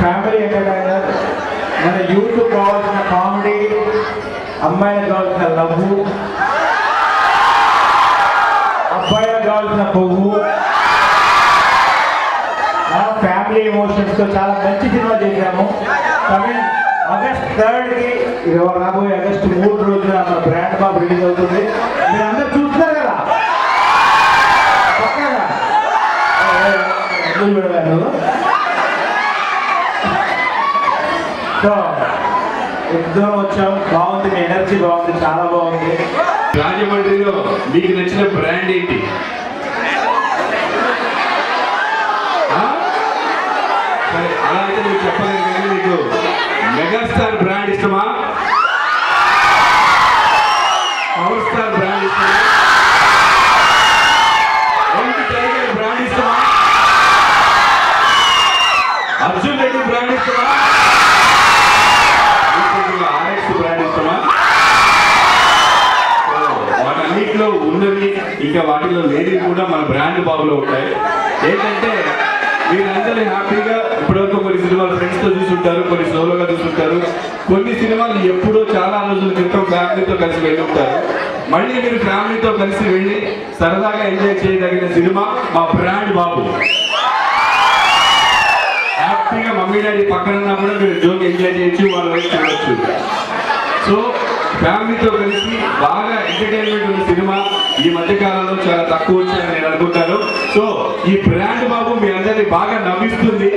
Family entertainer మన youth కావాల్సిన comedy అమ్మాయిలకు కావాల్సిన లవ్వు అబ్బాయిలకు కావాల్సిన పువ్వు ఫ్యామిలీ ఎమోషన్స్తో చాలా మంచి సినిమా చేశాము. ఆగస్ట్ థర్డ్కి రాబోయే ఆగస్ట్ మూడు రోజున మన బ్రాండ్ బాబు రిలీజ్ అవుతుంది. మీరందరూ సో ఇద్దరం వచ్చాం. బాగుంది మీ ఎనర్జీ బాగుంది చాలా బాగుంది. రాజమండ్రిలో మీకు నచ్చిన బ్రాండ్ ఏంటి? సరే అలా అయితే మీరు చెప్పలేదు కానీ మీకు మెగాస్టార్ బ్రాండ్ ఇష్టమా? పవర్ స్టార్ వాటిలో ఉన్నవి ఇంకా వాటిలో లేనివి కూడా మన బ్రాండ్ బాబులో ఉంటాయి. ఏంటంటే మీరందరూ హ్యాపీగా ఇప్పటివరకు కొన్ని సినిమాలు ఫ్రెండ్స్తో చూసుంటారు కొన్ని సోలోగా చూసుంటారు. కొన్ని సినిమాలు ఎప్పుడో చాలా రోజుల క్రితం ఫ్యామిలీతో కలిసి వెళ్ళి ఉంటారు మళ్ళీ మీరు ఫ్యామిలీతో కలిసి వెళ్ళి సరదాగా ఎంజాయ్ చేయదగిన సినిమా మా బ్రాండ్ బాబు. హ్యాపీగా మమ్మీ డాడీ పక్కన కూడా మీరు జోక్ ఎంజాయ్ చేయొచ్చు వాళ్ళ వైపు చూడొచ్చు సో ఫ్యామిలీతో కలిసి బాగా ఎంటర్టైన్మెంట్ ఉన్న సినిమా ఈ మధ్య కాలంలో చాలా తక్కువ వచ్చాయని నేను అనుకుంటాను. సో ఈ బ్రాండ్ బాబు మీ అందరినీ బాగా నవ్విస్తుంది.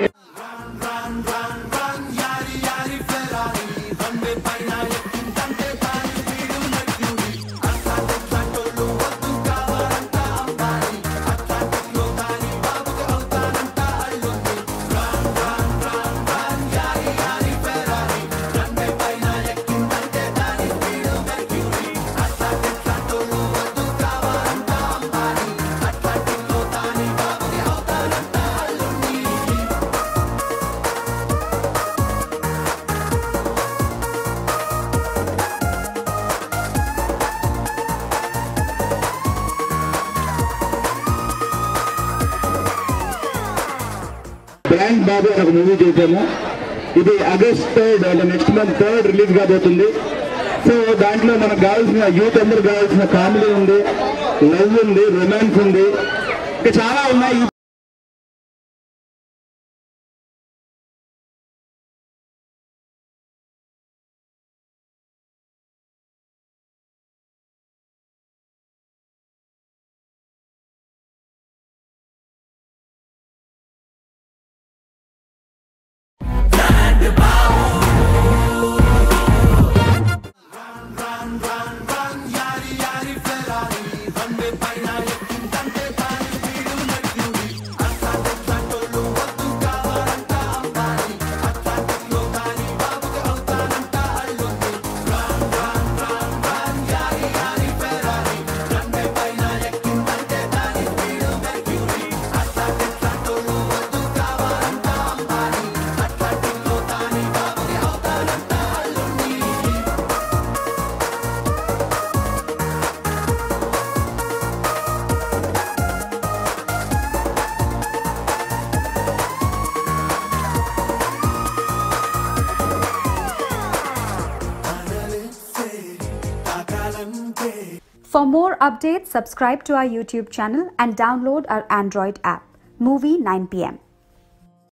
బ్రాండ్ బాబు అని ఒక మూవీ చేసాము. ఇది ఆగస్ట్ థర్డ్ అంటే నెక్స్ట్ మంత్ థర్డ్ రిలీజ్ కాబోతుంది. సో దాంట్లో మనకు కావాల్సిన యూత్ అందరు కావాల్సిన కామెడీ ఉంది లవ్ ఉంది రొమాన్స్ ఉంది. ఇంకా చాలా ఉన్నాయి. For more updates, subscribe to our YouTube channel and download our Android app, Movie 9pm.